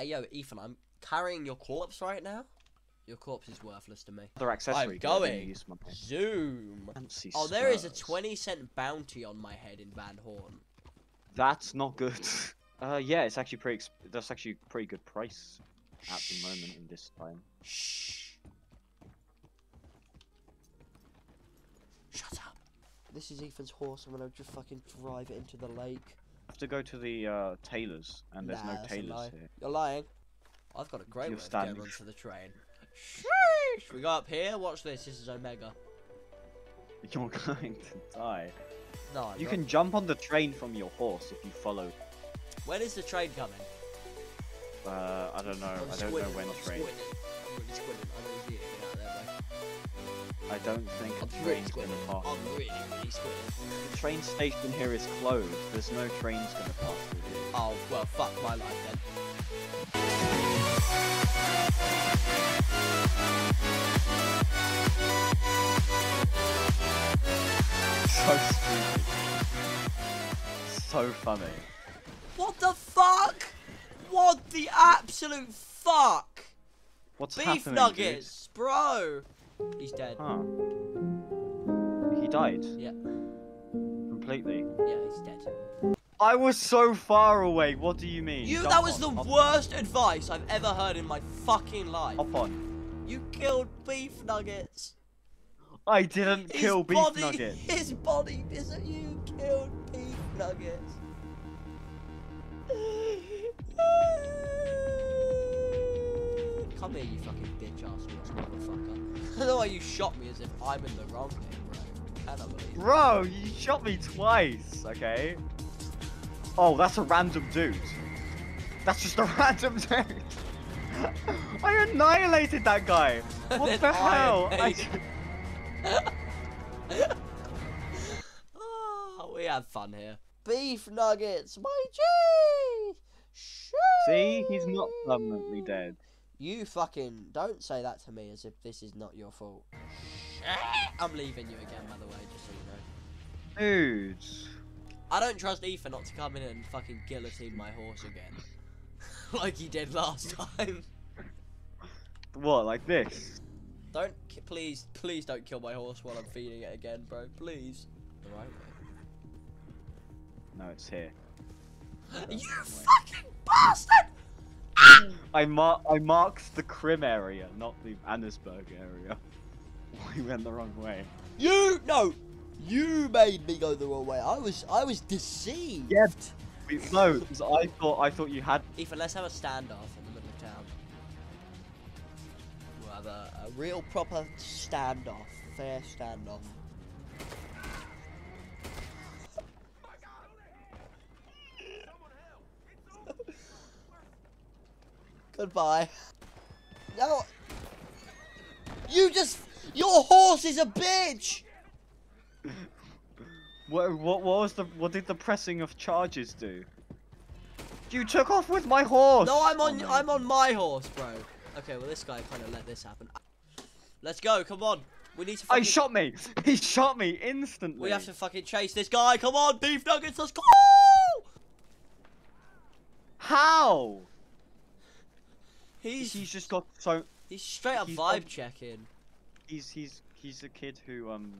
Hey, yo, Ethan, I'm carrying your corpse right now. Your corpse is worthless to me. Other accessory. I'm but I didn't going. Zoom. fancy Oh, there is a 20 cent bounty on my head in Van Horn. That's not good. Uh, yeah, it's actually pretty. Exp- that's actually pretty good price at the moment in this time. Shh. Shut up. This is Ethan's horse. I'm gonna just fucking drive it into the lake. Have to go to the uh, tailors, and there's Nah, no tailors here. You're lying. I've got a great You're way of getting standing. onto the train. Sheesh. We go up here. Watch this. This is Omega. You're going to die. No, I'm You not. can jump on the train from your horse if you follow. When is the train coming? Uh, I don't know. I'm I don't know when I'm train. squinting. I'm really squinting. I don't see anything out there, I don't think a I'm really train's gonna pass. I'm really, really squinting. The train station here is closed. There's no trains gonna pass through here. Oh, well, fuck my life then. So stupid. So funny. What the fuck? What the absolute fuck? What's Beef happening? nuggets, bro. He's dead. Huh. He died Yeah, completely. yeah, he's dead. I was so far away. What do you mean? You, Jump that was the on, hop- worst advice I've ever heard in my fucking life. Hop on. You killed beef nuggets. I didn't His kill beef body, nuggets. His body isn't you killed beef nuggets. Here, you fucking bitch ass motherfucker. I don't know why you shot me as if I'm in the wrong here, bro. Cannot believe. Bro, you shot me twice, okay? Oh, that's a random dude. That's just a random dude. I annihilated that guy. What the hell? I, Oh, we had fun here. Beef nuggets, my G. see, he's not permanently dead. You fucking don't say that to me as if this is not your fault. I'm leaving you again, by the way, just so you know. Dude. I don't trust Ethan not to come in and fucking guillotine my horse again. like he did last time. What, like this? Don't, please, please don't kill my horse while I'm feeding it again, bro. Please. The right way. No, it's here. You fucking bastard! Ah! Mm. I mar I marked the Krim area, not the Annesburg area. we went the wrong way. You no, you made me go the wrong way. I was, I was deceived. Yeah. We, no, 'cause I thought I thought you had. Ethan, let's have a standoff in the middle of town. We'll have a, a real proper standoff, fair standoff. Goodbye. No. You just. Your horse is a bitch! What, what what was the what did the pressing of charges do? You took off with my horse. No, I'm on. Oh, no. I'm on my horse, bro. Okay, well this guy kind of let this happen. Let's go. Come on. We need to. Fucking, shot me. He shot me instantly. We have to fucking chase this guy. Come on, beef nuggets. Let's go. How? He's He's just got so. he's straight up he's vibe on- checking. He's he's he's a kid who um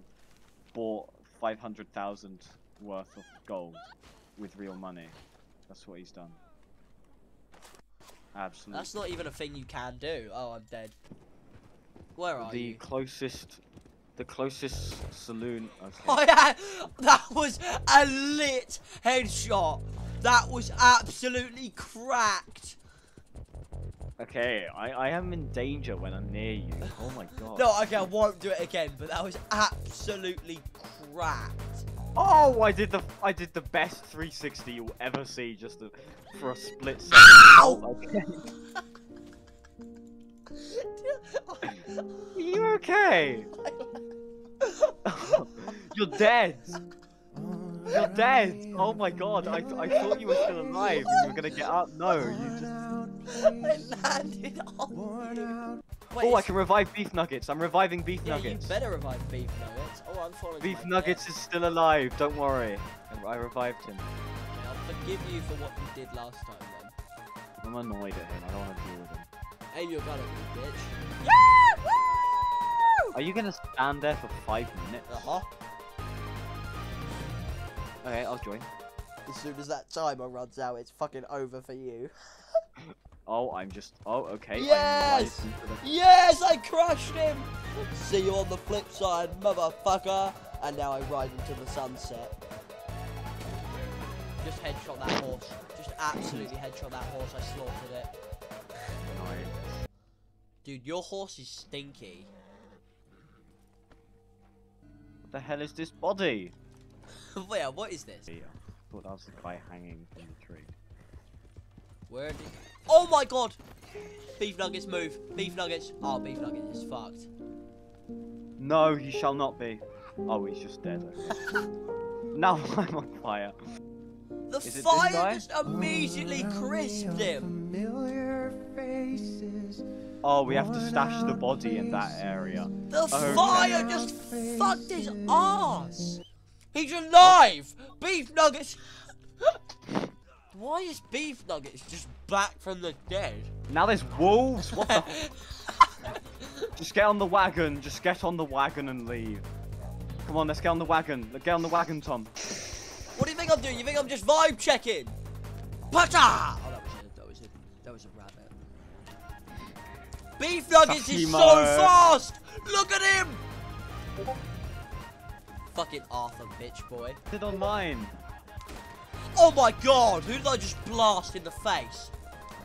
bought five hundred thousand worth of gold with real money. That's what he's done. Absolutely. That's not even a thing you can do. Oh, I'm dead. Where are the you? The closest. The closest saloon. Okay. Oh yeah, that was a lit headshot. That was absolutely cracked. Okay, I, I am in danger when I'm near you. Oh my god. No, okay, I won't do it again. But that was absolutely cracked. Oh, I did the I did the best 360 you'll ever see just to, for a split second. Ow! Okay. Are you okay? You're dead. You're dead. Oh my god. I, I thought you were still alive you were gonna get up. No, you just. I landed on you. Wait, Oh, I can revive beef nuggets. I'm reviving beef yeah, nuggets. you better revive beef nuggets. Oh, I'm falling. Beef nuggets is still alive. Don't worry. I, revived him. Okay, I'll forgive you for what you did last time then. I'm annoyed at him. I don't want to deal with him. Aim your gun at me, bitch. Yeah! Woo! Are you gonna stand there for five minutes? Uh-huh. Okay, I'll join. As soon as that timer runs out, it's fucking over for you. Oh, I'm just. Oh, okay. Yes! right into the- Yes, I crushed him! See you on the flip side, motherfucker! And now I ride into the sunset. Just headshot that horse. Just absolutely headshot that horse. I slaughtered it. Nice. Dude, your horse is stinky. What the hell is this body? Wait, what is this? Yeah, I thought that was the guy hanging from the tree. Where did... Oh my god! Beef nuggets move. Beef nuggets. Oh, beef nuggets is fucked. No, he shall not be. Oh, he's just dead. okay. now I'm on fire. The Is fire just immediately crisped him. Familiar faces. Oh, we have to stash the body in that area. The Oh, fire just fucked his ass. He's alive. Beef nuggets. Why is beef nuggets just back from the dead? Now there's wolves. What the? just get on the wagon. Just get on the wagon and leave. Come on, let's get on the wagon. Let's get on the wagon, Tom. What do you think I'm doing? You think I'm just vibe checking? Pata! Oh, that was a, that was a, that was a rabbit. Beef nuggets is so fast. Look at him. Fucking Arthur, bitch boy. Did on mine. Oh my god, who did I just blast in the face?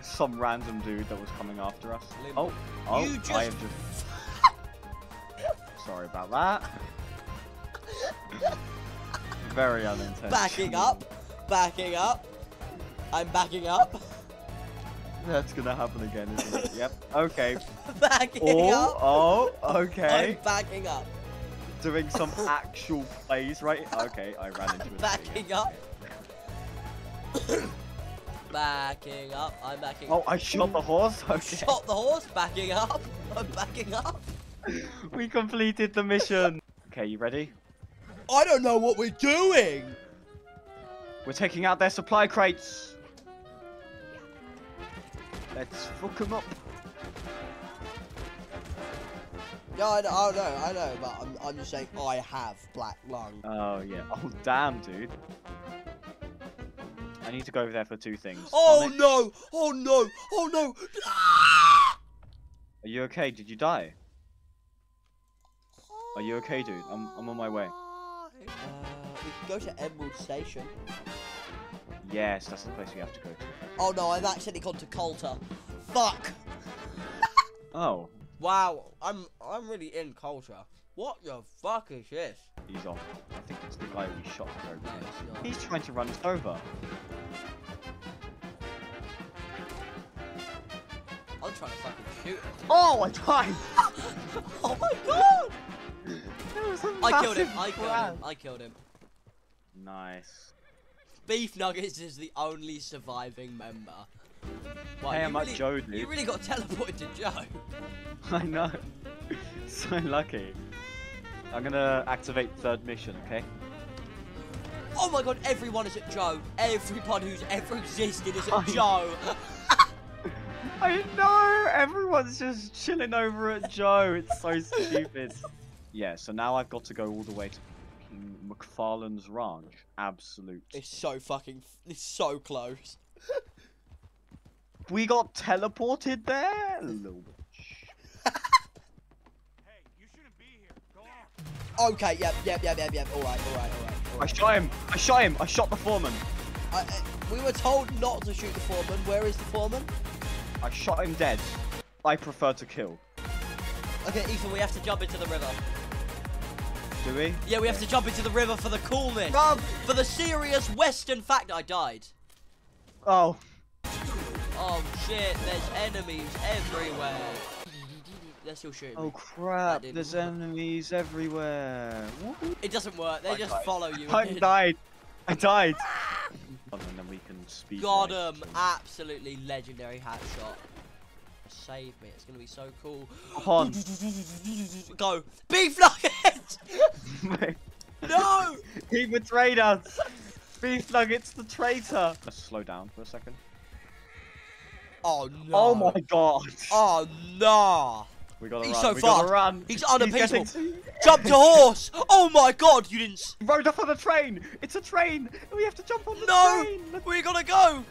Some random dude that was coming after us. Limbo. Oh, oh, You I just- have just. Sorry about that. Very unintentional. Backing up, backing up. I'm backing up, That's gonna happen again, isn't it? Yep. Okay. backing Oh, up. oh, okay. I'm backing up, Doing some actual plays, right? Okay, I ran into it. backing up. backing up, I'm backing Oh, I shot the horse. Okay. Shot the horse, backing up. I'm backing up. We completed the mission. Okay, you ready? I don't know what we're doing. We're taking out their supply crates. Let's fuck them up. Yeah, I know, I know, I know, but I'm, I'm just saying I have black lung. Oh yeah. Oh damn, dude. I need to go over there for two things. Oh Tonic, no! Oh no! Oh no! Are you okay? Did you die? Are you okay, dude? I'm I'm on my way. Uh, we can go to Emerald Station. Yes, that's the place we have to go to. Oh no, I've accidentally gone to Colter. Fuck! Oh, Wow, I'm I'm really in Colter. What the fuck is this? he's off. I think it's the guy we shot very No, good. it's not. He's trying to run us over. Trying to fucking shoot him. Oh, I died! Oh my god! There was a I killed him. I killed him. I killed him. Nice. Beef Nuggets is the only surviving member. Wow, Hey, I'm at Joe, dude. You really got teleported to Joe. I know. so lucky. I'm gonna activate third mission, okay? Oh my god, everyone is at Joe. Everybody who's ever existed is at I- Joe. I know! Everyone's just chilling over at Joe. It's so stupid. Yeah, so now I've got to go all the way to MacFarlane's ranch. Absolute. it's so fucking. It's so close. We got teleported there? Little bitch. Okay, yep, yep, yep, yep, yep. Alright, alright, alright. All right. I shot him! I shot him! I shot the foreman! I, I, we were told not to shoot the foreman. Where is the foreman? I shot him dead. I prefer to kill. Okay, Ethan, we have to jump into the river. Do we? Yeah, we have to jump into the river for the coolness. For the serious Western fact I died. Oh. Oh shit, there's enemies everywhere. They're still shooting. Oh me. crap, there's work. enemies everywhere. What? It doesn't work, they I just died. follow you. I died. I died. Ah! and then we can speed. Got ride him! to- Absolutely legendary hat shot. Save me, it's gonna be so cool. On. Go! Beef nuggets! no! he betrayed us. Beef Nuggets, the traitor. Let's slow down for a second. Oh no. Oh my god. Oh no. We gotta He's run. so we fast. gotta run. He's getting unappeasable. to- Jump to horse. Oh my god, you didn't. Rode off on the train. It's a train. We have to jump on the No. train. We gotta go.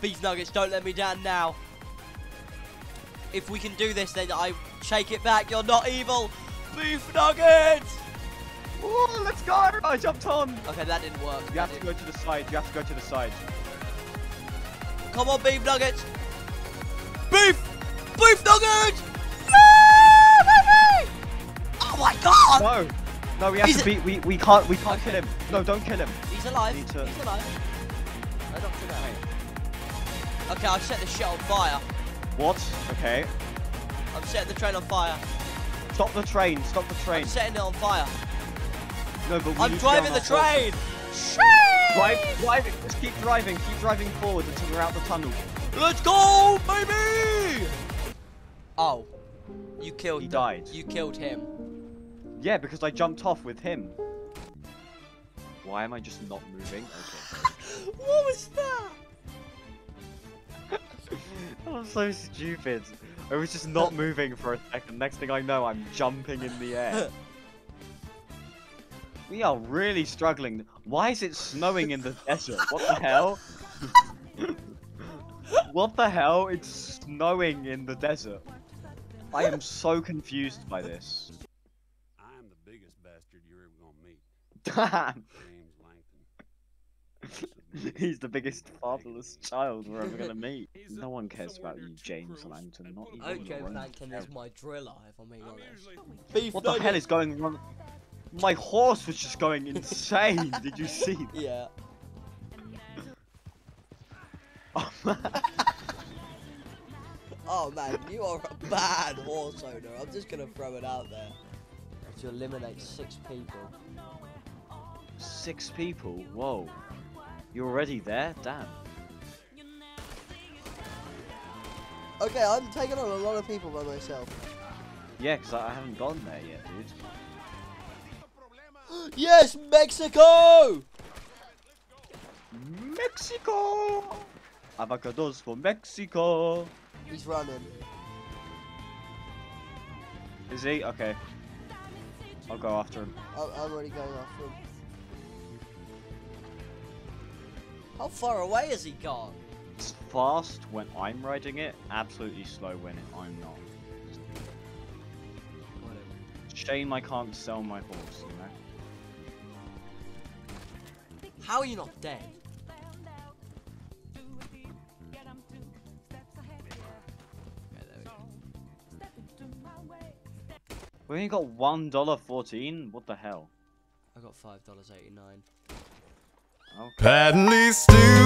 Beef nuggets, don't let me down now. If we can do this, then I shake it back. You're not evil. Beef nuggets. Whoa, let's go. I jumped on. Okay, that didn't work. You have to go to the side. You have to go to the side. Come on, beef nuggets. Beef. Beef nuggets. Yeah, baby. Oh my god. No. No, we have He's to beat. We we can't. We can't Okay. kill him. No, don't kill him. He's alive. He's alive. I knocked him out. Okay, I've set the shit on fire. What? Okay. I'm setting the train on fire. Stop the train. Stop the train. I'm setting it on fire. No, but we I'm need to driving the our horse. train. Drive, drive it. Just keep driving. Keep driving forward until we're out the tunnel. Let's go, baby! Oh, you killed. He died. You killed him. Yeah, because I jumped off with him. Why am I just not moving? Okay. what was that? was so stupid. I was just not moving for a second. Next thing I know, I'm jumping in the air. we are really struggling. Why is it snowing in the desert? What the hell? what the hell? It's snowing in the desert. I am so confused by this. I'm the biggest bastard you're ever gonna meet. Damn. James Langton. This is me. He's the biggest fatherless child we're ever gonna meet. No one cares about you, James crews Langton. Not put even them Okay, your is my driller, if I'm being I'm honest. usually What the hell is going wrong? My horse was just going insane. Did you see? that? Yeah. Oh, man. Oh man, you are a bad horse owner. I'm just gonna throw it out there. To eliminate six people. Six people. Whoa. You're already there? Damn. Okay, I'm taking on a lot of people by myself. Yeah, because I haven't gone there yet, dude. yes, Mexico! Mexico! Avocados for Mexico! He's running. Is he? Okay. I'll go after him. I'm already going after him. How far away has he gone? It's fast when I'm riding it, absolutely slow when I'm not. Shame I can't sell my horse, you know? How are you not dead? We. We only got one dollar fourteen. What the hell? I got five dollars eighty nine. Patently stupid,